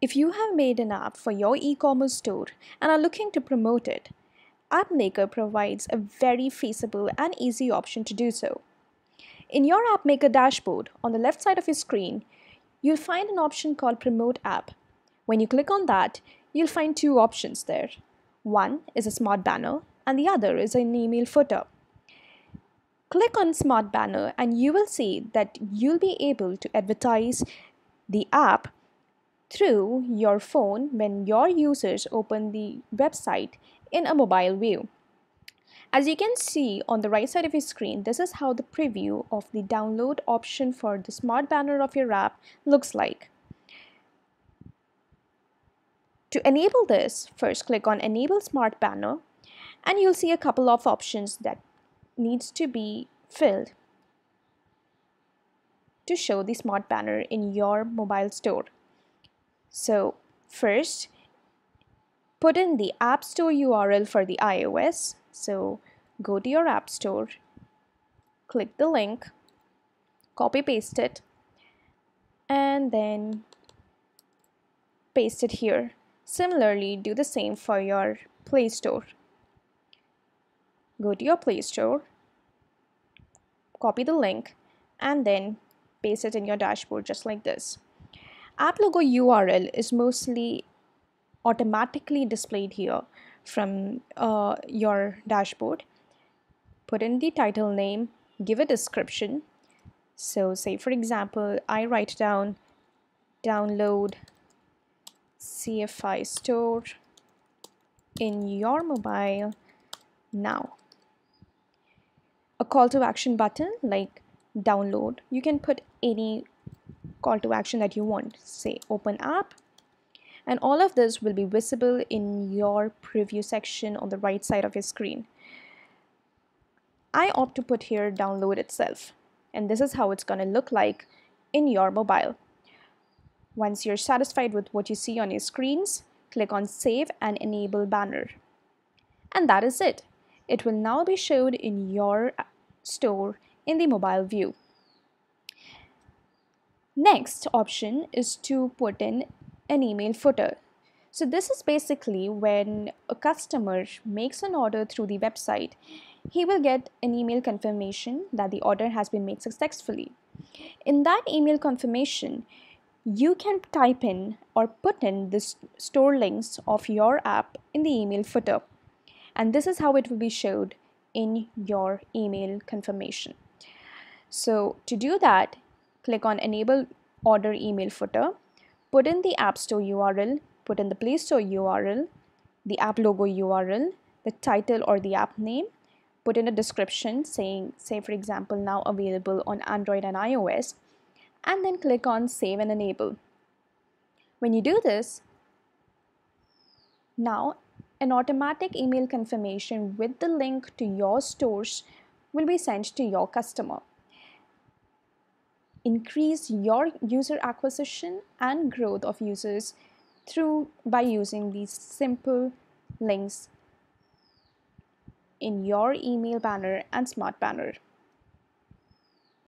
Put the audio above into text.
If you have made an app for your e-commerce store and are looking to promote it, AppMaker provides a very feasible and easy option to do so. In your AppMaker dashboard, on the left side of your screen, you'll find an option called Promote App. When you click on that, you'll find two options there. One is a smart banner and the other is an email footer. Click on Smart Banner and you will see that you'll be able to advertise the app through your phone when your users open the website in a mobile view. As you can see on the right side of your screen, this is how the preview of the download option for the smart banner of your app looks like. To enable this, first click on Enable Smart Banner and you'll see a couple of options that needs to be filled to show the smart banner in your mobile store. So first, put in the App Store URL for the iOS. So go to your App Store, click the link, copy paste it, and then paste it here. Similarly, do the same for your Play Store. Go to your Play Store, copy the link, and then paste it in your dashboard just like this app logo URL is mostly automatically displayed here from uh, your dashboard. Put in the title name, give a description. So say for example, I write down download CFI store in your mobile now. A call to action button like download. You can put any call to action that you want. Say open app. And all of this will be visible in your preview section on the right side of your screen. I opt to put here download itself. And this is how it's going to look like in your mobile. Once you're satisfied with what you see on your screens click on save and enable banner. And that is it. It will now be showed in your store in the mobile view Next option is to put in an email footer. So this is basically when a customer makes an order through the website, he will get an email confirmation that the order has been made successfully. In that email confirmation, you can type in or put in the store links of your app in the email footer. And this is how it will be showed in your email confirmation. So to do that, click on enable order email footer, put in the app store URL, put in the Play Store URL, the app logo URL, the title or the app name, put in a description saying, say for example, now available on Android and iOS, and then click on save and enable. When you do this, now an automatic email confirmation with the link to your stores will be sent to your customer increase your user acquisition and growth of users through by using these simple links in your email banner and smart banner.